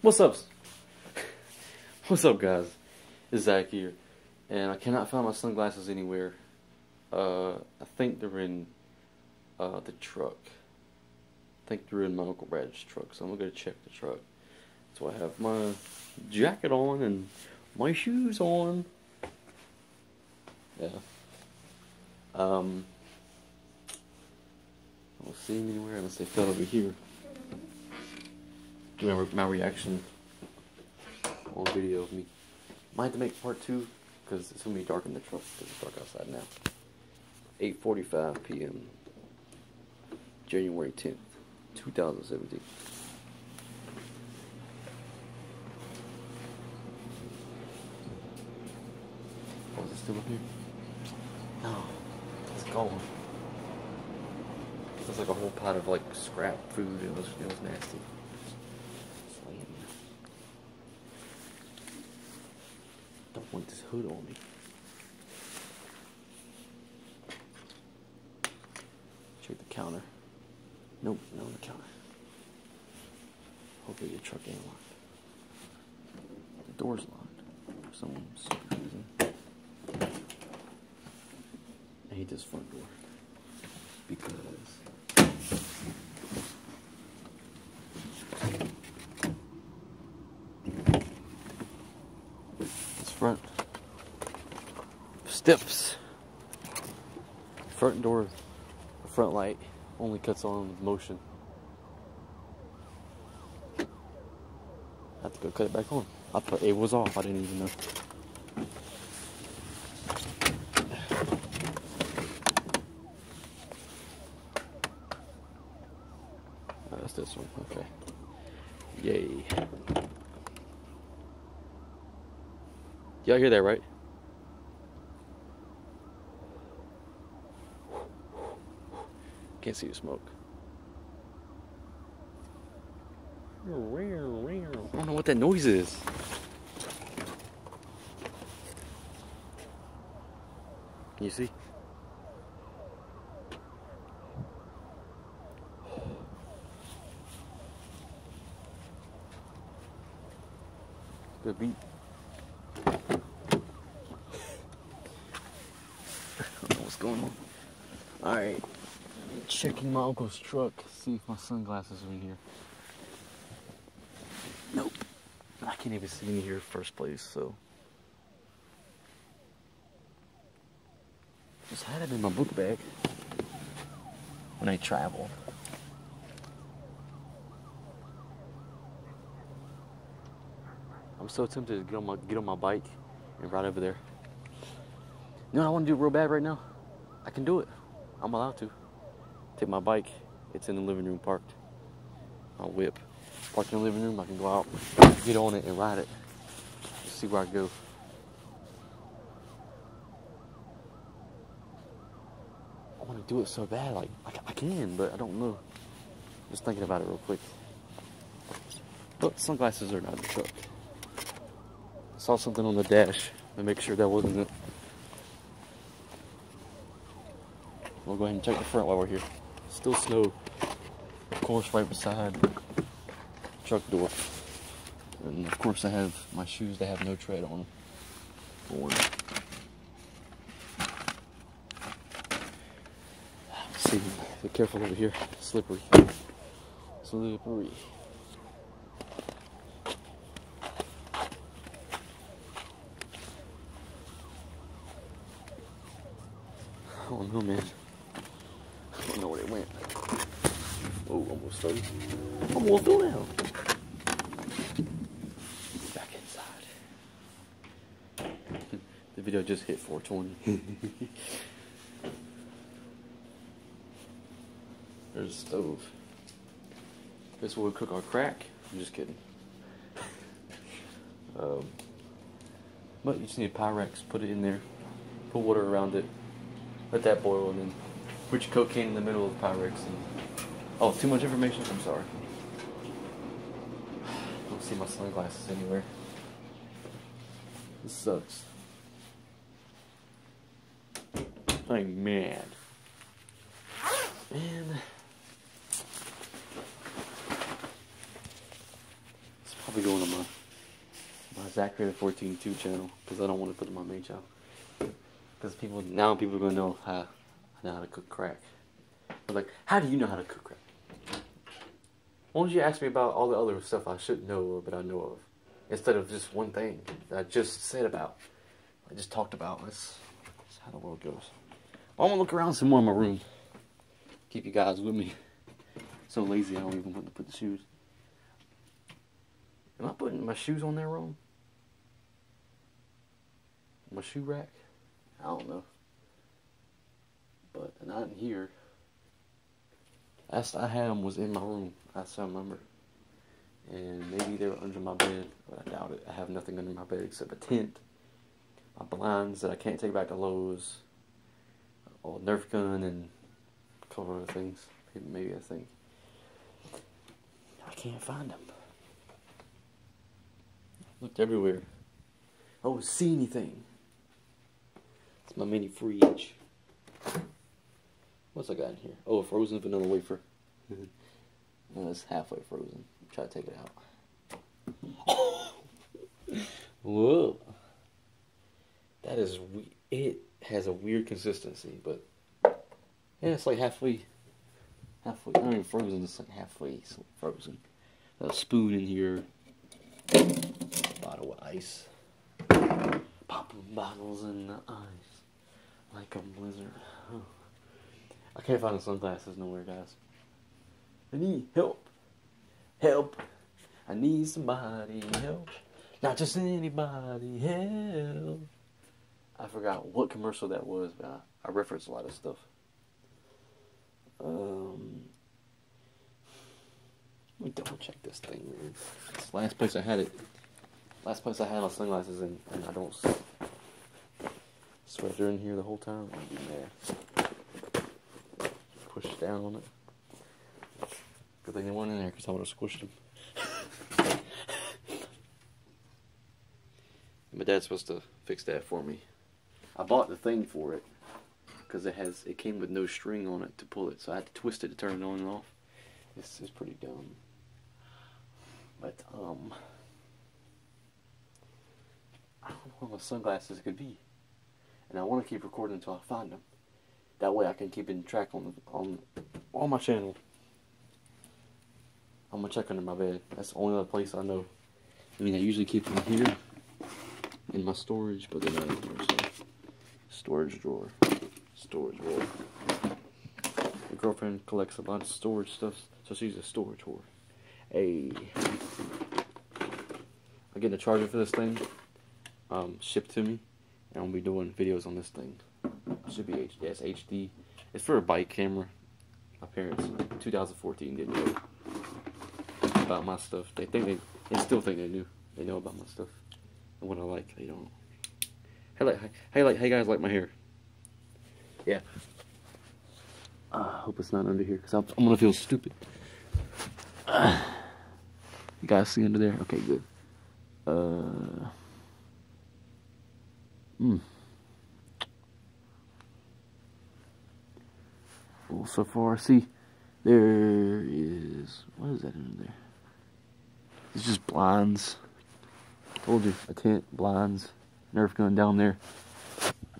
What's up? What's up, guys? It's Zach here, and I cannot find my sunglasses anywhere. Uh, I think they're in uh, the truck. I think they're in my Uncle Brad's truck, so I'm gonna go check the truck. So I have my jacket on and my shoes on. Yeah. Um, I don't see them anywhere unless they fell over here. You remember my reaction on video of me. Might have to make part two because it's gonna be dark in the truck because it's dark outside now. 8:45 p.m. January 10th, 2017. Oh, is it still up here? No, it's gone. It's like a whole pot of like scrap food. It was it was nasty. Slam. Don't want this hood on me. Check the counter. Nope, not on the counter. Hopefully your truck ain't locked. The door's locked for some stupid reason. I hate this front door because this front steps front door front light only cuts on with motion I have to go cut it back on I put it was off I didn't even know Oh, that's this one. Okay. Yay. Y'all hear that, right? Can't see the smoke. I don't know what that noise is. Can you see? Good beat. I don't know what's going on. Alright. Checking my uncle's truck, see if my sunglasses are in here. Nope. I can't even see in here first place, so. Just had it in my book bag when I travel. I'm so tempted to get on my get on my bike and ride over there. You know what I want to do real bad right now? I can do it. I'm allowed to. Take my bike. It's in the living room parked. I'll whip. Park in the living room. I can go out, get on it, and ride it. see where I go. I want to do it so bad. Like I, I can, but I don't know. Just thinking about it real quick. But sunglasses are not in the truck. Saw something on the dash to make sure that wasn't it. We'll go ahead and check the front while we're here. Still snow. Of course, right beside truck door. And of course, I have my shoes that have no tread on them. See, be careful over here. Slippery. Slippery. Oh, I don't man. I don't know where they went. Oh, almost done. Almost done now. Back inside. the video just hit 420. There's a stove. This will cook our crack. I'm just kidding. um, but you just need a Pyrex. Put it in there. Put water around it let that boil and then put your cocaine in the middle of the Pyrex and oh too much information I'm sorry I don't see my sunglasses anywhere this sucks I'm mad man It's I'll going on my my Zach Creator 14 2 channel because I don't want to put it on my main channel. Because people now people are gonna know how I know how to cook crack. But like, how do you know how to cook crack? Why don't you ask me about all the other stuff I should know but I know of, instead of just one thing that I just said about, I just talked about. That's, that's how the world goes. I'm gonna look around some more in my room. Keep you guys with me. So lazy, I don't even want to put the shoes. Am I putting my shoes on there wrong? My shoe rack? I don't know. But not in here. Last I had them was in my room. I remember. And maybe they were under my bed, but I doubt it. I have nothing under my bed except a tent, my blinds that I can't take back to Lowe's, a Nerf gun, and a couple other things. Maybe I think. I can't find them. Looked everywhere. Oh, I don't see anything. It's my mini fridge. What's I got in here? Oh, a frozen vanilla wafer. Mm-hmm. well, it's halfway frozen. Try to take it out. Whoa. That is we- it has a weird consistency, but yeah, it's like halfway. Halfway. Not even frozen. It's like halfway frozen. A spoon in here. Bottle of ice. Popping bottles in the ice like a blizzard. I can't find the sunglasses nowhere, guys. I need help. Help. I need somebody help. Not just anybody help. I forgot what commercial that was, but I, referenced a lot of stuff. Um, let me double check this thing, man. Last place I had it. Last place I had my sunglasses in, and I don't swear they're in here the whole time. I'd be mad. Push down on it. Good thing they weren't in there because I would have squished them. My dad's supposed to fix that for me. I bought the thing for it because it has it came with no string on it to pull it, so I had to twist it to turn it on and off. This is pretty dumb. But um, I don't know where my sunglasses could be, and I want to keep recording until I find them. That way, I can keep in track on on on my channel. I'm gonna check under my bed. That's the only other place I know. I mean, I usually keep them here in my storage, but they're not in. So, storage drawer, storage drawer. My girlfriend collects a lot of storage stuff, so she's a storage whore. Hey, I'm getting a charger for this thing, um, shipped to me, and I'll be doing videos on this thing. Should be HD. Yes, HD. It's for a bike camera. My parents, 2014, didn't know about my stuff. They think they, they still think they knew. They know about my stuff and what I like. They don't. Hey, like, hey, like, hey, guys, like my hair. Yeah. I uh, hope it's not under here because I'm, I'm gonna feel stupid. Uh, you guys see under there? Okay, good. Uh. Hmm. Well, so far, see, there is what is that under there? It's just blinds. Told you, I can't blinds, Nerf gun down there.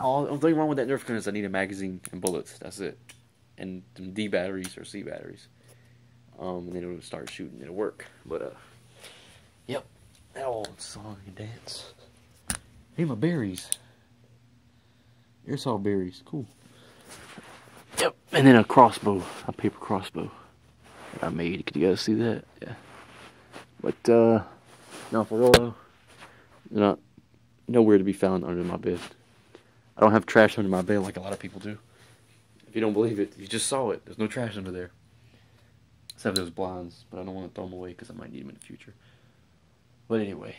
All the only thing wrong with that Nerf gun is I need a magazine and bullets. That's it, and some D batteries or C batteries. Um, and then it'll start shooting. It'll work. But uh, yep, that old song and dance. Hey, my berries. Airsoft berries, cool. Yep, and then a crossbow, a paper crossbow that I made. Could you guys see that? Yeah. But uh, no, for real though, not nowhere to be found under my bed. I don't have trash under my bed like a lot of people do. If you don't believe it, you just saw it. There's no trash under there. Except those blinds, but I don't want to throw them away because I might need them in the future. But anyway,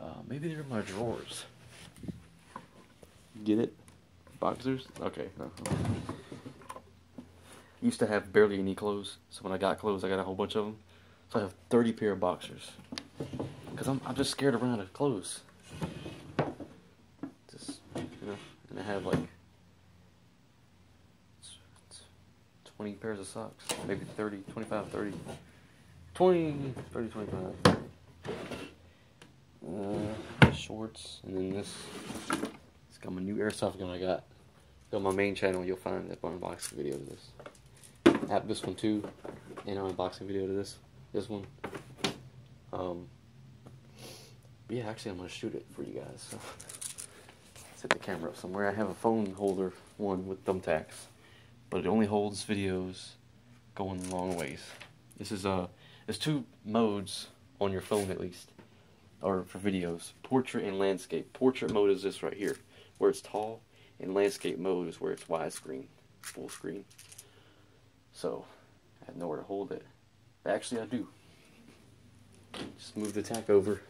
uh, maybe they're in my drawers. Get it? Boxers? Okay. no. Used to have barely any clothes, so when I got clothes, I got a whole bunch of them. So I have 30 pair of boxers. Because I'm, I'm just scared out of clothes. Just, you know, and I have like 20 pairs of socks. Maybe 30, 25, 30. 20, 30, 25. uh, shorts, and then this. It's got my new airsoft gun I got. Go on my main channel, you'll find an unboxing video to this. Have this one too, and an unboxing video to this. This one. Um. Yeah, actually, I'm gonna shoot it for you guys. So. Set the camera up somewhere. I have a phone holder one with thumbtacks, but it only holds videos going long ways. This is uh, there's two modes on your phone at least, or for videos: portrait and landscape. Portrait mode is this right here, where it's tall, and landscape mode is where it's widescreen, full screen. So I have nowhere to hold it. Actually, I do. Just move the tack over,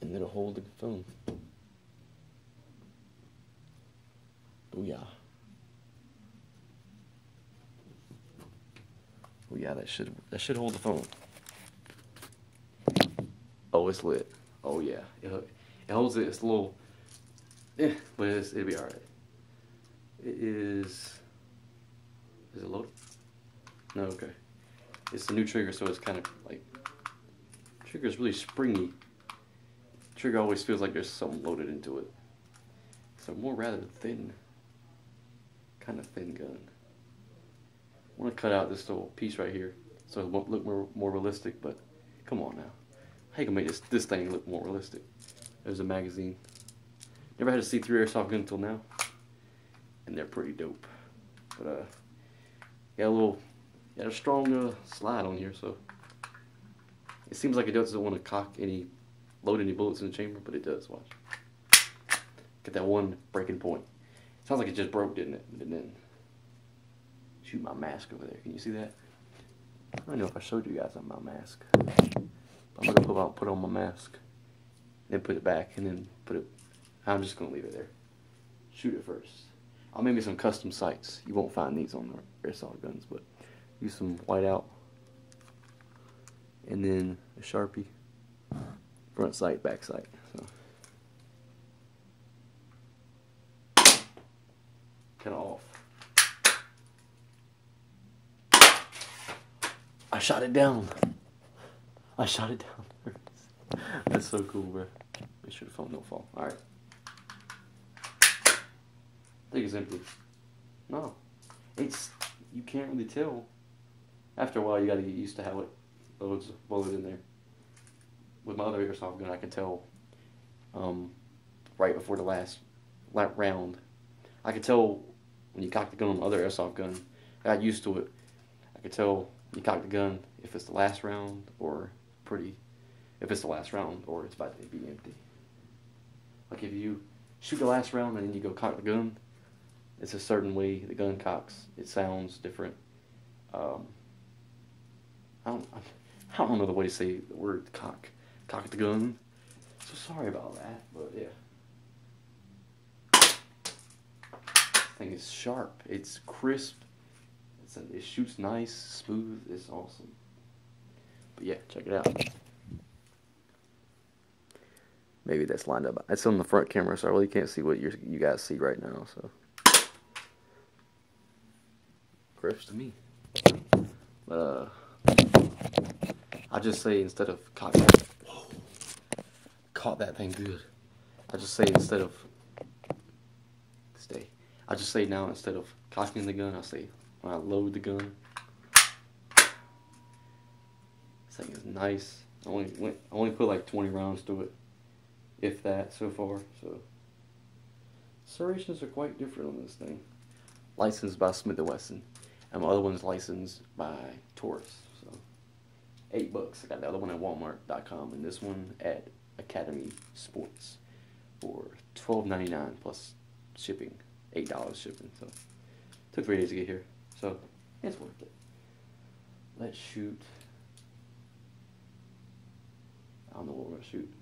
and it'll hold the phone. Booyah. Oh yeah, that should that should hold the phone. Oh, it's lit. Oh yeah, it, it holds it. It's a little, yeah, but it's, it'll be all right. It is. Is it loaded? No, okay. It's a new trigger, so it's kind of like trigger is really springy. Trigger always feels like there's something loaded into it. So more rather thin, kind of thin gun. I want to cut out this little piece right here so it won't look more, more realistic, but come on now. How you gonna make this, this thing look more realistic? There's a magazine. Never had a C3 airsoft gun until now, and they're pretty dope. But uh, got a little, got a strong uh, slide on here, so it seems like it doesn't want to cock any, load any bullets in the chamber, but it does. Watch. Get that one breaking point. Sounds like it just broke, didn't it? And then shoot my mask over there. Can you see that? I don't know if I showed you guys on my mask. I'm gonna put on, put on my mask, then put it back, and then put it. I'm just gonna leave it there. Shoot it first. I'll make me some custom sights. You won't find these on the airsoft guns, but use some whiteout, and then a sharpie, front sight, back sight. So. Kind of off. I shot it down. I shot it down. That's so cool, bro. Make sure the phone don't fall. Alright. I think it's empty. No. It's, you can't really tell. After a while, you gotta get used to how it loads loaded in there. With my other airsoft gun, I can tell um, right before the last round. I could tell when you cock the gun on the other airsoft gun. I got used to it. I could tell you cock the gun if it's the last round or pretty if it's the last round or it's about to be empty. Like if you shoot the last round and then you go cock the gun, it's a certain way the gun cocks. It sounds different. Um, I don't I don't know the way to say the word cock cock the gun. So sorry about that, but yeah. thing is sharp. It's crisp. A, it shoots nice, smooth. It's awesome. But yeah, check it out. Maybe that's lined up. It's on the front camera, so I really can't see what you you guys see right now. So, crisp to me. But uh, I just say instead of caught that, whoa, caught that thing good. I just say instead of stay. I just say now instead of cocking the gun, I say when I load the gun. This thing is nice. I only went, I only put like 20 rounds to it, if that, so far. So serrations are quite different on this thing. Licensed by Smith & Wesson, and my other one's licensed by Taurus. So eight bucks. I got the other one at Walmart.com, and this one at Academy Sports for $12.99 plus shipping eight dollars shipping. So took three days to get here. So it's worth it. Let's shoot. I don't know what we're gonna shoot.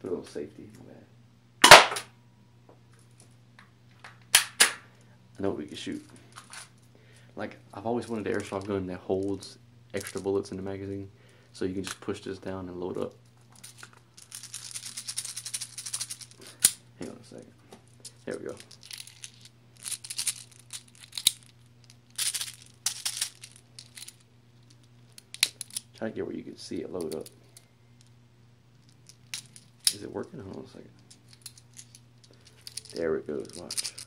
Put a little safety. I know what we can shoot. Like I've always wanted an airsoft gun that holds extra bullets in the magazine, so you can just push this down and load up. There we go. Try to get where you can see it load up. Is it working? Hold on a second. There it goes, watch.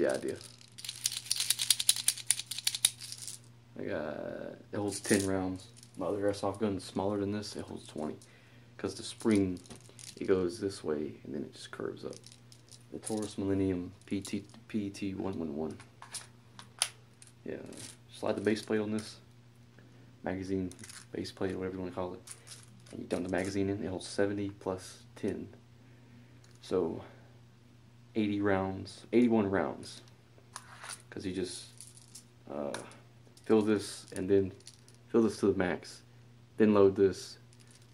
The idea. I got it holds ten rounds. My other airsoft gun is smaller than this. It holds twenty, because the spring it goes this way and then it just curves up. The Taurus Millennium PT PT one one one. Yeah, slide the base plate on this magazine base plate, whatever you want to call it. And you dump the magazine in. It holds seventy plus ten. So 80 rounds, 81 rounds. Because you just uh, fill this and then fill this to the max, then load this,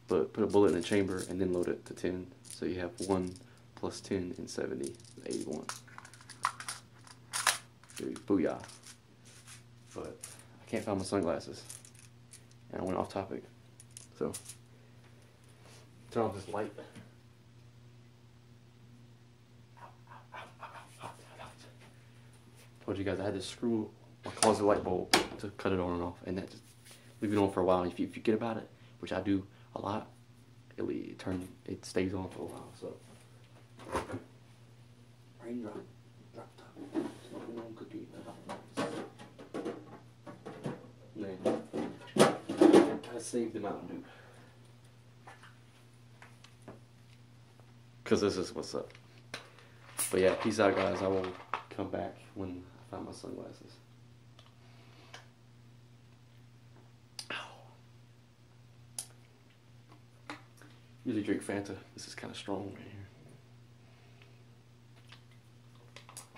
but put a bullet in the chamber and then load it to 10. So you have 1 plus 10 and 70, 81. Booyah. But I can't find my sunglasses. And I went off topic. So, turn off this light. Told you guys I had to screw my closet light bulb to cut it on and off, and that just leave it on for a while. If you, if you forget about it, which I do a lot, it, it turn it stays on for a while. So raindrop, drop top, smoking on cookie. Man, I saved the Mountain Dew. Cause this is what's up. But yeah, peace out, guys. I will come back when Find my sunglasses. Usually drink Fanta. This is kind of strong right here.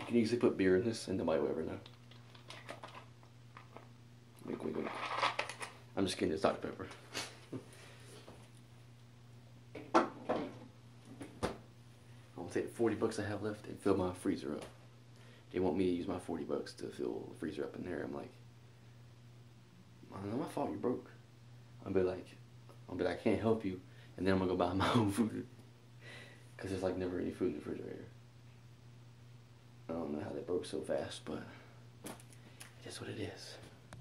You can easily put beer in this, and nobody will ever know. Wink, wink, wink. I'm just kidding. It's Dr Pepper. I'll take the 40 bucks I have left and fill my freezer up. They want me to use my 40 bucks to fill the freezer up in there. I'm like, not my fault you broke. I'll be like, I'll be like, I can't help you. And then I'm gonna go buy my own food. Cause there's like never any food in the refrigerator. I don't know how they broke so fast, but it is what it is.